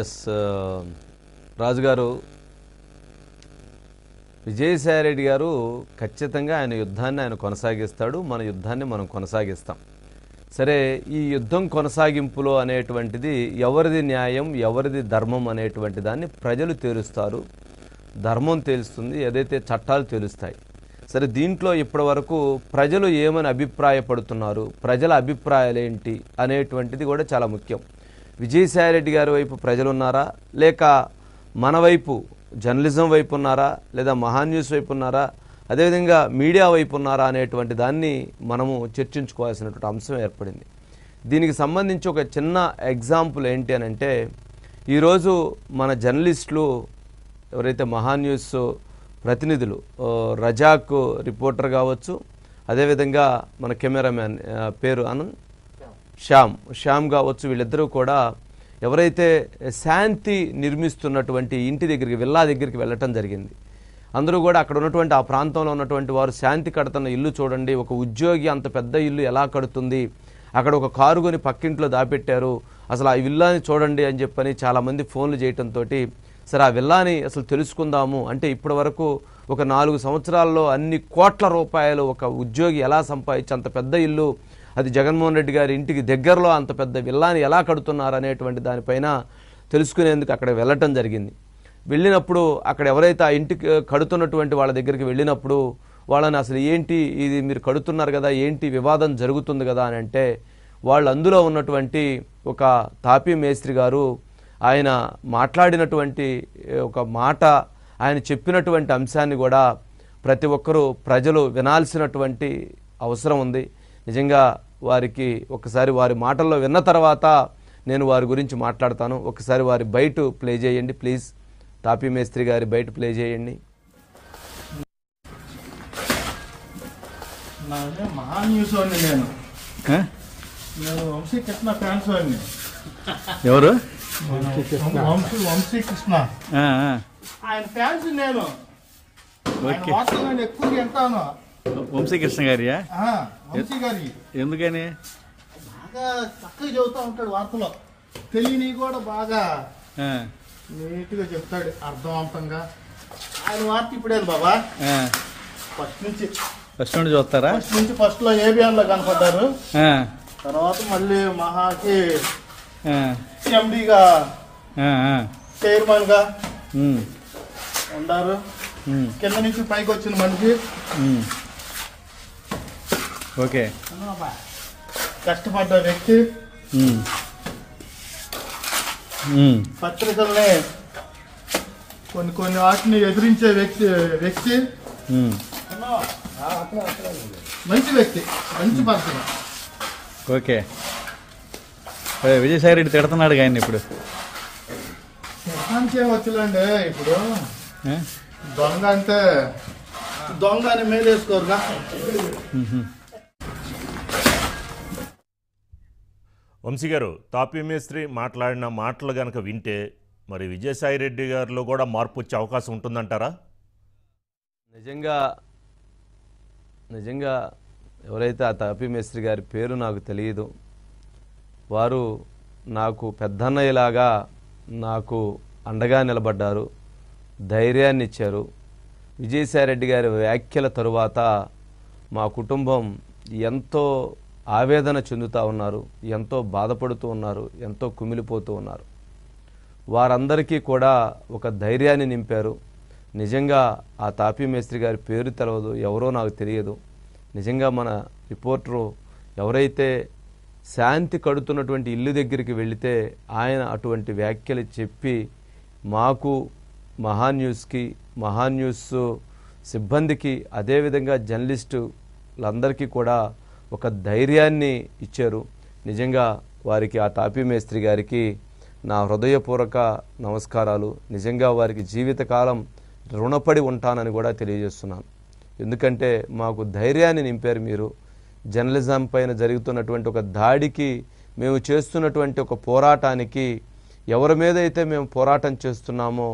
Yes రాజుగారు విజయసాయిరెడ్డి గారు ఖచ్చితంగా ఆయన యుద్ధాన్ని ఆయన కొనసాగిస్తాడు మన యుద్ధాన్ని మనం కొనసాగిస్తాం. సరే ఈ యుద్ధం కొనసాగింపులో అనేటువంటిది ఎవరిది న్యాయం ఎవరిది ధర్మం అనేటువంటి దాన్ని ప్రజలు తేలుస్తారు. ధర్మం తెలుస్తుంది ఏదైతే చట్టాలు తెలుస్తాయి. సరే దీంట్లో ఇప్పటి వరకు ప్రజలు ఏమని అభిప్రాయపడుతున్నారు ప్రజల అభిప్రాయాలు ఏంటి అనేటువంటిది కూడా చాలా ముఖ్యం. విజయసాయిరెడ్డి గారి వైపు ప్రజలు ఉన్నారా లేక మన వైపు జర్నలిజం వైపు ఉన్నారా లేదా మహాన్యూస్ వైపు ఉన్నారా అదేవిధంగా మీడియా వైపు ఉన్నారా అనేటువంటి దాన్ని మనము చర్చించుకోవాల్సినటువంటి అంశం ఏర్పడింది. దీనికి సంబంధించి ఒక చిన్న ఎగ్జాంపుల్ ఏంటి అని అంటే ఈరోజు మన జర్నలిస్టులు ఎవరైతే మహాన్యూస్ ప్రతినిధులు రజాక్ రిపోర్టర్ కావచ్చు అదేవిధంగా మన కెమెరామ్యాన్ పేరు ఆనంద్ శ్యామ్ శ్యామ్ కావచ్చు వీళ్ళిద్దరూ కూడా ఎవరైతే శాంతి నిర్మిస్తున్నటువంటి ఇంటి దగ్గరికి విల్లా దగ్గరికి వెళ్ళటం జరిగింది. అందరూ కూడా అక్కడ ఉన్నటువంటి ఆ ప్రాంతంలో ఉన్నటువంటి వారు శాంతి కడుతున్న ఇల్లు చూడండి. ఒక ఉద్యోగి అంత పెద్ద ఇల్లు ఎలా కడుతుంది? అక్కడ ఒక కారు కొని పక్కింట్లో దాపెట్టారు. అసలు ఆ విల్లాని చూడండి అని చెప్పని చాలామంది ఫోన్లు చేయటంతో సరే ఆ విల్లాని అసలు తెలుసుకుందాము. అంటే ఇప్పటి వరకు ఒక నాలుగు సంవత్సరాల్లో అన్ని కోట్ల రూపాయలు ఒక ఉద్యోగి ఎలా సంపాదించి అంత పెద్ద ఇల్లు అది జగన్మోహన్ రెడ్డి గారి ఇంటికి దగ్గరలో అంత పెద్ద విల్లాని ఎలా కడుతున్నారు అనేటువంటి దానిపైన తెలుసుకునేందుకు అక్కడ వెళ్ళటం జరిగింది. వెళ్ళినప్పుడు అక్కడ ఎవరైతే ఆ ఇంటికి కడుతున్నటువంటి వాళ్ళ దగ్గరికి వెళ్ళినప్పుడు వాళ్ళని అసలు ఏంటి ఇది మీరు కడుతున్నారు కదా ఏంటి వివాదం జరుగుతుంది కదా అని అంటే వాళ్ళు అందులో ఉన్నటువంటి ఒక తాపీ మేస్త్రి గారు ఆయన మాట్లాడినటువంటి ఒక మాట ఆయన చెప్పినటువంటి అంశాన్ని కూడా ప్రతి ఒక్కరూ ప్రజలు వినాల్సినటువంటి అవసరం ఉంది. నిజంగా వారికి ఒకసారి వారి మాటల్లో విన్న తర్వాత నేను వారి గురించి మాట్లాడతాను. ఒకసారి వారి బయట ప్లే చేయండి ప్లీజ్. తాపీ మేస్త్రి గారి బయట ప్లే చేయండి. నాదే మహా న్యూస్ వాడిని నేను. ఆ? నేను వంశీ కృష్ణ ఫ్యాన్స్ వాడిని. ఎవరు? వంశీ వంశీ కృష్ణ. ఆ, ఆ. ఆయన ఫ్యాన్స్ నేను. వార్తలు ఎక్కువ వింటాను. వంశీకృష్ణ గారియా? ఆ, వంశీ గారి. ఎందుకని? బాగా చక్కగా చెబుతా ఉంటాడు వార్తలో. తెలియని కూడా బాగా నీట్గా చెప్తాడు అర్థవంతంగా. ఆయన వార్త ఇప్పుడేది బాబా. ఫస్ట్ నుంచి. ఫస్ట్ నుండి చూస్తారా? ఫస్ట్ నుంచి ఫస్ట్లో ఏబిఎన్లో కనపడ్డారు తర్వాత మళ్ళీ మహాకి ఎండిగా. చైర్మన్గా ఉండారు. కింద నుంచి పైకి వచ్చిన మనిషి. ఓకే. కష్టపడ్డ వ్యక్తి పత్రికల్ని కొన్ని కొన్ని వాటిని ఎదిరించే వ్యక్తి వ్యక్తి. మంచి వ్యక్తి మంచి పత్రిక. ఓకే. విజయసాయి రెడ్డి తిడుతున్నాడు ఆయన ఇప్పుడు. వచ్చులండి ఇప్పుడు? దొంగ అంటే దొంగ అని మేలేసుకోరుగా వంశీ గారు తాపిమేస్త్రి మాట్లాడిన మాటలు గనక వింటే మరి విజయసాయి రెడ్డి గారిలో కూడా మార్పు వచ్చే అవకాశం ఉంటుందంటారా? నిజంగా నిజంగా ఎవరైతే ఆ తాపిమేస్త్రి గారి పేరు నాకు తెలియదు వారు నాకు పెద్దన్నయ్యలాగా నాకు అండగా నిలబడ్డారు ధైర్యాన్ని ఇచ్చారు. విజయసాయిరెడ్డి గారి వ్యాఖ్యల తరువాత మా కుటుంబం ఎంతో ఆవేదన చెందుతూ ఉన్నారు ఎంతో బాధపడుతూ ఉన్నారు ఎంతో కుమిలిపోతూ ఉన్నారు. వారందరికీ కూడా ఒక ధైర్యాన్ని నింపారు. నిజంగా ఆ తాపీ మేస్త్రి గారి పేరు తెలవదు ఎవరో నాకు తెలియదు. నిజంగా మన రిపోర్టరు ఎవరైతే శాంతి కడుతున్నటువంటి ఇల్లు దగ్గరికి వెళితే ఆయన అటువంటి వ్యాఖ్యలు చెప్పి మాకు మహాన్యూస్కి న్యూస్కి న్యూస్ సిబ్బందికి అదేవిధంగా జర్నలిస్టులందరికీ కూడా ఒక ధైర్యాన్ని ఇచ్చారు. నిజంగా వారికి ఆ తాపీ మేస్త్రి గారికి నా హృదయపూర్వక నమస్కారాలు. నిజంగా వారికి జీవితకాలం రుణపడి ఉంటానని కూడా తెలియజేస్తున్నాను. ఎందుకంటే మాకు ధైర్యాన్ని నింపారు మీరు. జర్నలిజం పైన జరుగుతున్నటువంటి ఒక దాడికి మేము చేస్తున్నటువంటి ఒక పోరాటానికి ఎవరి మీద అయితే మేము పోరాటం చేస్తున్నామో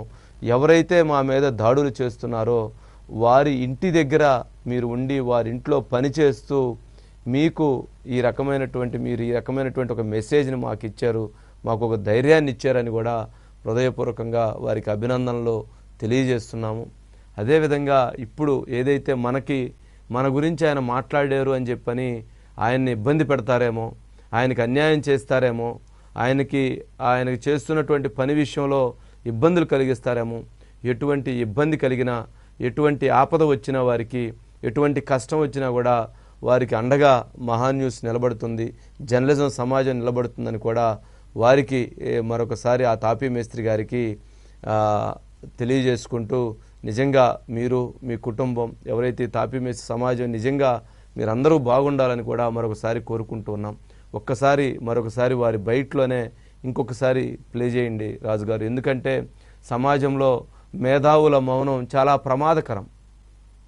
ఎవరైతే మా మీద దాడులు చేస్తున్నారో వారి ఇంటి దగ్గర మీరు ఉండి వారి ఇంట్లో పనిచేస్తూ మీకు ఈ రకమైనటువంటి మీరు ఈ రకమైనటువంటి ఒక మెసేజ్ని మాకు ఇచ్చారు మాకు ఒక ధైర్యాన్ని ఇచ్చారని కూడా హృదయపూర్వకంగా వారికి అభినందనలు తెలియజేస్తున్నాము. అదేవిధంగా ఇప్పుడు ఏదైతే మనకి మన గురించి ఆయన మాట్లాడారు అని చెప్పని ఆయన్ని ఇబ్బంది పెడతారేమో ఆయనకి అన్యాయం చేస్తారేమో ఆయనకి ఆయనకి చేస్తున్నటువంటి పని విషయంలో ఇబ్బందులు కలిగిస్తారేమో ఎటువంటి ఇబ్బంది కలిగినా ఎటువంటి ఆపద వచ్చినా వారికి ఎటువంటి కష్టం వచ్చినా కూడా వారికి అండగా మహాన్యూస్ నిలబడుతుంది జర్నలిజం సమాజం నిలబడుతుందని కూడా వారికి మరొకసారి ఆ తాపీ మేస్త్రి గారికి తెలియజేసుకుంటూ నిజంగా మీరు మీ కుటుంబం ఎవరైతే తాపీ మేస్త్రి సమాజం నిజంగా మీరందరూ బాగుండాలని కూడా మరొకసారి కోరుకుంటూ ఉన్నాం. ఒక్కసారి మరొకసారి వారి బయటలోనే ఇంకొకసారి ప్లే చేయండి రాజుగారు. ఎందుకంటే సమాజంలో మేధావుల మౌనం చాలా ప్రమాదకరం.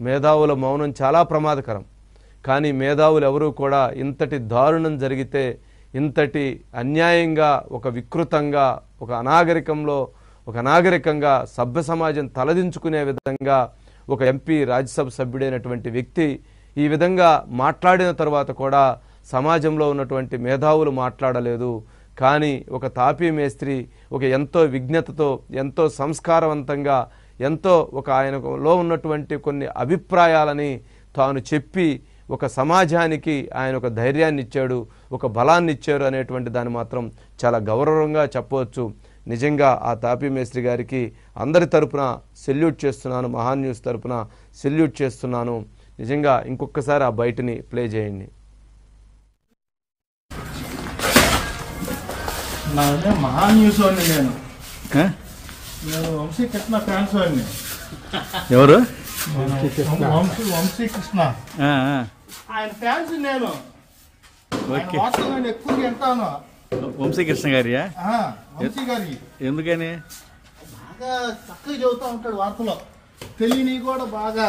మేధావుల మౌనం చాలా ప్రమాదకరం. కానీ మేధావులు ఎవరూ కూడా ఇంతటి దారుణం జరిగితే ఇంతటి అన్యాయంగా ఒక వికృతంగా ఒక అనాగరికంలో ఒక అనాగరికంగా సభ్య సమాజం తలదించుకునే విధంగా ఒక ఎంపీ రాజ్యసభ సభ్యుడైనటువంటి వ్యక్తి ఈ విధంగా మాట్లాడిన తర్వాత కూడా సమాజంలో ఉన్నటువంటి మేధావులు మాట్లాడలేదు. కానీ ఒక తాపీ మేస్త్రి ఒక ఎంతో విజ్ఞతతో ఎంతో సంస్కారవంతంగా ఎంతో ఒక ఆయనలో ఉన్నటువంటి కొన్ని అభిప్రాయాలని తాను చెప్పి ఒక సమాజానికి ఆయన ఒక ధైర్యాన్ని ఇచ్చాడు ఒక బలాన్ని ఇచ్చారు అనేటువంటి దాన్ని మాత్రం చాలా గౌరవంగా చెప్పవచ్చు. నిజంగా ఆ తాపీ మేస్త్రి గారికి అందరి తరపున సెల్యూట్ చేస్తున్నాను మహాన్ న్యూస్ తరపున సెల్యూట్ చేస్తున్నాను. నిజంగా ఇంకొకసారి ఆ బయటని ప్లే చేయండి. మహాన్ న్యూస్ నేను? నేను వంశీ కృష్ణ ఫ్యాన్స్ ఎవరు? వంశీ వంశీ కృష్ణ. ఆయన ఫ్యాన్స్ నేను. వార్తలు నేను ఎక్కువ వింటాను. వంశీకృష్ణ గారియా ఆ, వంశీ గారి. ఎందుకని? బాగా చక్కగా చెబుతా ఉంటాడు వార్తలో. తెలియని కూడా బాగా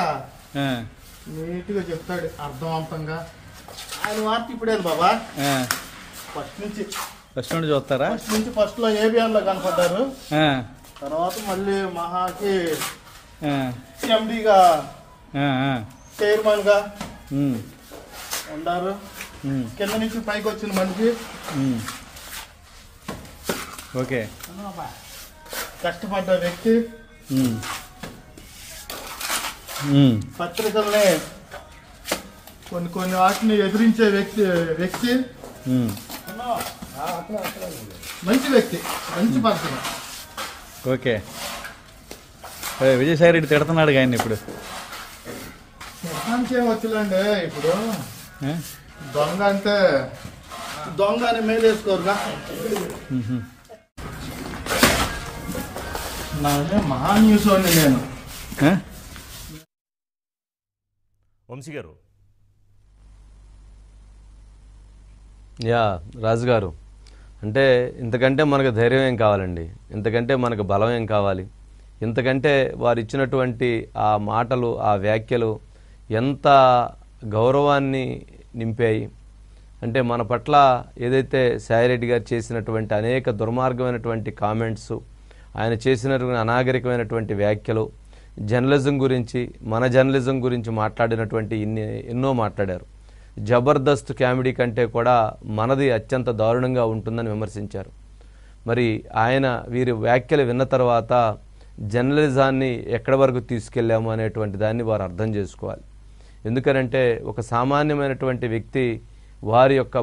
నీట్గా చెప్తాడు అర్థవంతంగా. ఆయన వార్త ఇప్పుడేది బాబా. ఫస్ట్ నుంచి. ఫస్ట్ నుండి చూస్తారా? ఫస్ట్ నుంచి ఫస్ట్లో ఏబిఎన్లో కనపడ్డారు తర్వాత మళ్ళీ మహాకి ఎండిగా. చైర్మన్గా ఉమ్, కింద నుంచి పైకి వచ్చిన మనిషి. ఓకే. కష్టపడ్డ వ్యక్తి. పత్రికల్ని కొన్ని కొన్ని వాటిని ఎదిరించే వ్యక్తి వ్యక్తి. మంచి వ్యక్తి మంచి పత్రిక. ఓకే. విజయసాయి రెడ్డి తిడుతున్నాడు ఆయన ఇప్పుడు. వచ్చులండి ఇప్పుడు? దొంగ అంటే దొంగ అని మేలేసుకోరుగా మహాన్ న్యూస్ వాడిని నేను? వంశీ గారు. యా రాజుగారు అంటే ఇంతకంటే మనకు ధైర్యం ఏం కావాలండి? ఇంతకంటే మనకు బలం ఏం కావాలి? ఇంతకంటే వారు ఇచ్చినటువంటి ఆ మాటలు ఆ వ్యాఖ్యలు ఎంత గౌరవాన్ని నింపాయి. అంటే మన పట్ల ఏదైతే సాయిరెడ్డి గారు చేసినటువంటి అనేక దుర్మార్గమైనటువంటి కామెంట్స్ ఆయన చేసినటువంటి అనాగరికమైనటువంటి వ్యాఖ్యలు జర్నలిజం గురించి మన జర్నలిజం గురించి మాట్లాడినటువంటి ఇన్ని ఎన్నో మాట్లాడారు. జబర్దస్త్ కామెడీ కంటే కూడా మనది అత్యంత దారుణంగా ఉంటుందని విమర్శించారు. మరి ఆయన వీరి వ్యాఖ్యలు విన్న తర్వాత జర్నలిజాన్ని ఎక్కడి వరకు తీసుకెళ్ళాము అనేటువంటి దాన్ని వారు అర్థం చేసుకోవాలి. ఎందుకనంటే ఒక సామాన్యమైనటువంటి వ్యక్తి వారి యొక్క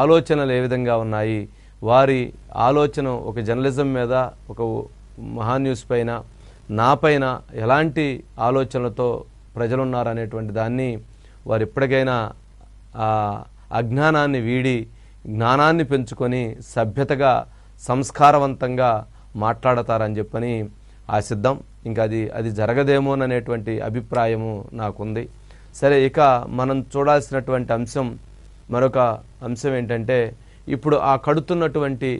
ఆలోచనలు ఏ విధంగా ఉన్నాయి? వారి ఆలోచన ఒక జర్నలిజం మీద ఒక మహా న్యూస్ పైన నా పైన ఎలాంటి ఆలోచనలతో ప్రజలున్నారనేటువంటి దాన్ని వారు ఎప్పటికైనా అజ్ఞానాన్ని వీడి జ్ఞానాన్ని పెంచుకొని సభ్యతగా సంస్కారవంతంగా మాట్లాడతారని చెప్పని ఆశిద్దాం. ఇంకా అది అది జరగదేమోననేటువంటి అభిప్రాయము నాకుంది. సరే ఇక మనం చూడాల్సినటువంటి అంశం మరొక అంశం ఏంటంటే ఇప్పుడు ఆ కడుతున్నటువంటి